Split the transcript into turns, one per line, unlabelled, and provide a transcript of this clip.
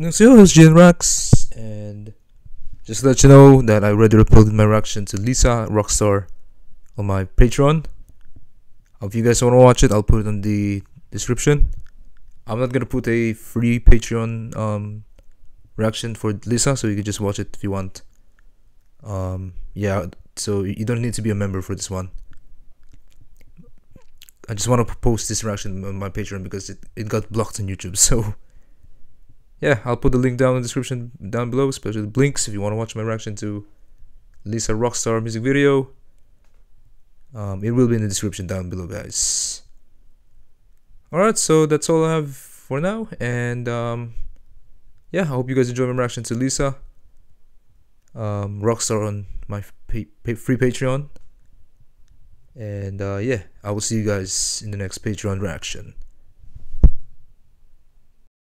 So it's Rax, and just to let you know that I already uploaded my reaction to Lisa Rockstar on my Patreon. If you guys want to watch it, I'll put it in the description. I'm not gonna put a free Patreon um, reaction for Lisa, so you can just watch it if you want. Um, yeah, so you don't need to be a member for this one. I just want to post this reaction on my Patreon because it, it got blocked on YouTube. So yeah, I'll put the link down in the description down below, especially the blinks if you want to watch my reaction to Lisa Rockstar music video. Um, it will be in the description down below, guys. Alright, so that's all I have for now, and um, yeah, I hope you guys enjoy my reaction to Lisa um, Rockstar on my free Patreon. And uh, yeah, I will see you guys in the next Patreon reaction.